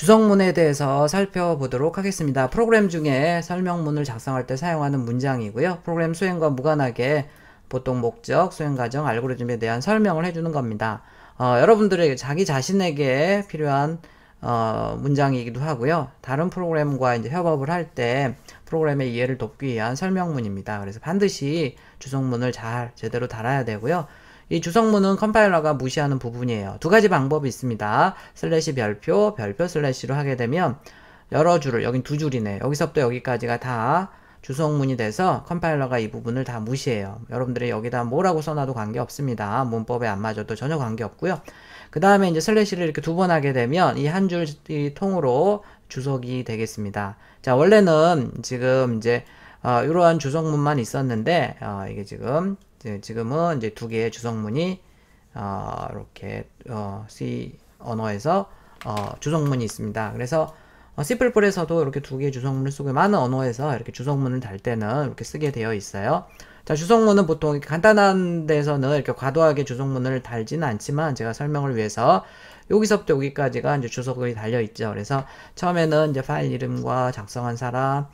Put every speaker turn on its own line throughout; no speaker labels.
주석문에 대해서 살펴보도록 하겠습니다. 프로그램 중에 설명문을 작성할 때 사용하는 문장이고요. 프로그램 수행과 무관하게 보통 목적, 수행 과정, 알고리즘에 대한 설명을 해주는 겁니다. 어, 여러분들의 자기 자신에게 필요한 어, 문장이기도 하고요. 다른 프로그램과 이제 협업을 할 때 프로그램의 이해를 돕기 위한 설명문입니다. 그래서 반드시 주석문을 잘 제대로 달아야 되고요. 이 주석문은 컴파일러가 무시하는 부분이에요. 두 가지 방법이 있습니다. 슬래시 별표, 별표 슬래시로 하게 되면 여러 줄을, 여긴 두 줄이네. 여기서부터 여기까지가 다 주석문이 돼서 컴파일러가 이 부분을 다 무시해요. 여러분들이 여기다 뭐라고 써놔도 관계없습니다. 문법에 안 맞아도 전혀 관계없고요. 그 다음에 이제 슬래시를 이렇게 두 번 하게 되면 이 한줄 통으로 주석이 되겠습니다. 자, 원래는 지금 이제 어, 이러한 주석문만 있었는데 어, 이게 지금 지금은 이제 두 개의 주석문이 어, 이렇게 어, C 언어에서 어, 주석문이 있습니다. 그래서 어, C++에서도 이렇게 두 개의 주석문을 쓰고 많은 언어에서 이렇게 주석문을 달 때는 이렇게 쓰게 되어 있어요. 자, 주석문은 보통 간단한 데서는 이렇게 과도하게 주석문을 달지는 않지만 제가 설명을 위해서 여기서부터 여기까지가 이제 주석이 달려 있죠. 그래서 처음에는 이제 파일 이름과 작성한 사람,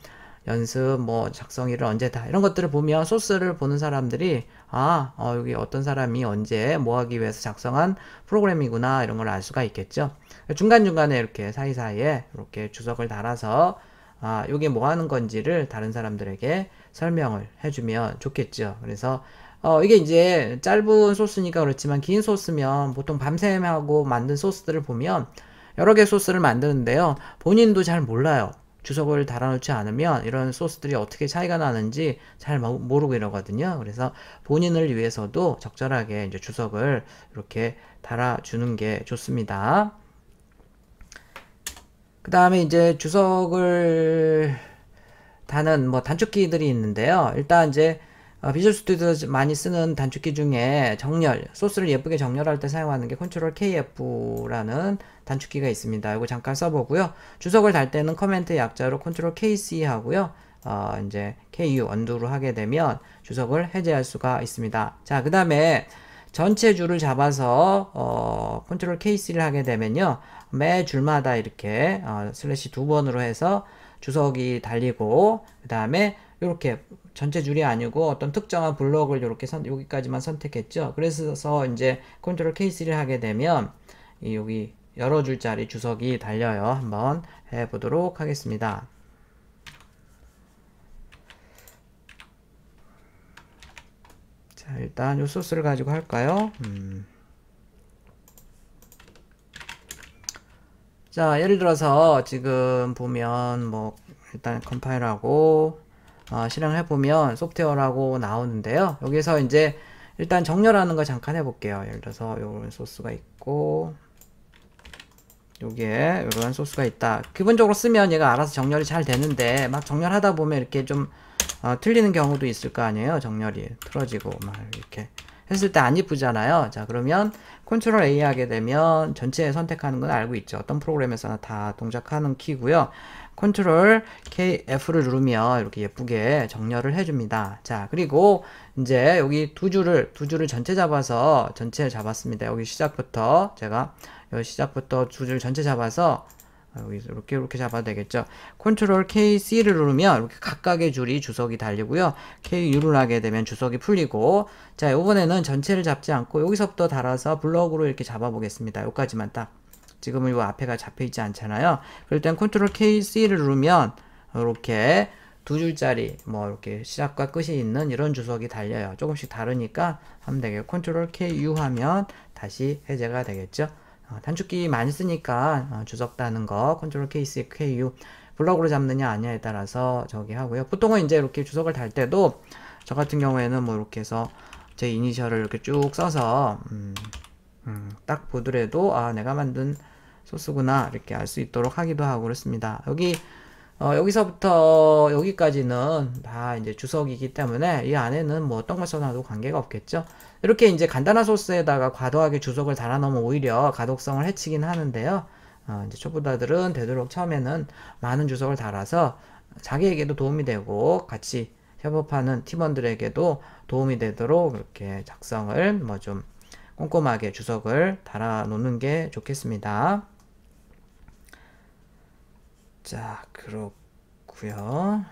연습, 뭐 작성일을 언제 다 이런 것들을 보면 소스를 보는 사람들이 아 어, 여기 어떤 사람이 언제 뭐 하기 위해서 작성한 프로그램이구나 이런 걸 알 수가 있겠죠. 중간 중간에 이렇게 사이 사이에 이렇게 주석을 달아서 아 이게 뭐 하는 건지를 다른 사람들에게 설명을 해주면 좋겠죠. 그래서 어, 이게 이제 짧은 소스니까 그렇지만 긴 소스면 보통 밤샘 하고 만든 소스들을 보면 여러 개 소스를 만드는데요. 본인도 잘 몰라요. 주석을 달아놓지 않으면 이런 소스들이 어떻게 차이가 나는지 잘 모르고 이러거든요. 그래서 본인을 위해서도 적절하게 이제 주석을 이렇게 달아주는 게 좋습니다. 그 다음에 이제 주석을 다는 뭐 단축키들이 있는데요. 일단 이제 어, Visual Studio 많이 쓰는 단축키 중에 정렬, 소스를 예쁘게 정렬할 때 사용하는 게 control KF라는 단축키가 있습니다. 이거 잠깐 써보고요. 주석을 달 때는 커멘트 약자로 control KC 하고요. 어, 이제 KU undo로 하게 되면 주석을 해제할 수가 있습니다. 자, 그 다음에 전체 줄을 잡아서 어, control KC를 하게 되면요. 매 줄마다 이렇게 어, 슬래시 두 번으로 해서 주석이 달리고 그 다음에 이렇게 전체 줄이 아니고 어떤 특정한 블록을 이렇게 선, 여기까지만 선택했죠. 그래서 이제 control KC를 하게 되면 이 여러 줄짜리 주석이 달려요. 한번 해보도록 하겠습니다. 자, 일단 이 소스를 가지고 할까요? 음. 자, 예를 들어서 지금 보면 뭐 일단 컴파일하고 어, 실행을 해보면 소프트웨어라고 나오는데요. 여기서 이제 일단 정렬하는 거 잠깐 해볼게요. 예를 들어서 이런 소스가 있고 여기에 이런 소스가 있다. 기본적으로 쓰면 얘가 알아서 정렬이 잘 되는데 막 정렬하다 보면 이렇게 좀 어, 틀리는 경우도 있을 거 아니에요. 정렬이 틀어지고 막 이렇게 했을 때 안 이쁘잖아요. 자 그러면 control A 하게 되면 전체 선택하는 건 알고 있죠. 어떤 프로그램에서나 다 동작하는 키고요. control KF를 누르면 이렇게 예쁘게 정렬을 해줍니다. 자, 그리고 이제 여기 두 줄을, 두 줄을 전체 잡아서 전체 잡았습니다. 여기 시작부터 제가 시작부터 두줄 전체 잡아서 여기 이렇게 이렇게 잡아도 되겠죠. control KC를 누르면 이렇게 각각의 줄이 주석이 달리고요. KU를 하게 되면 주석이 풀리고 자, 이번에는 전체를 잡지 않고 여기서부터 달아서 블럭으로 이렇게 잡아 보겠습니다. 여기까지만 딱 지금은 이 앞에가 잡혀 있지 않잖아요. 그럴 땐 control K, C를 누르면 이렇게 두 줄짜리 뭐 이렇게 시작과 끝이 있는 이런 주석이 달려요. 조금씩 다르니까 하면 되겠고 control K, U 하면 다시 해제가 되겠죠. 어, 단축키 많이 쓰니까 어, 주석 다는 거 컨트롤 K, C, K, U 블럭으로 잡느냐 아니냐에 따라서 저기 하고요. 보통은 이제 이렇게 주석을 달 때도 저 같은 경우에는 뭐 이렇게 해서 제 이니셜을 이렇게 쭉 써서 음, 음, 딱 보더라도 아 내가 만든 소스구나 이렇게 알 수 있도록 하기도 하고 그렇습니다. 여기 어, 여기서부터 여기까지는 다 이제 주석이기 때문에 이 안에는 뭐 어떤 걸 써놔도 관계가 없겠죠. 이렇게 이제 간단한 소스에다가 과도하게 주석을 달아놓으면 오히려 가독성을 해치긴 하는데요. 어, 이제 초보자들은 되도록 처음에는 많은 주석을 달아서 자기에게도 도움이 되고 같이 협업하는 팀원들에게도 도움이 되도록 이렇게 작성을 뭐 좀 꼼꼼하게 주석을 달아 놓는 게 좋겠습니다. 자, 그렇고요.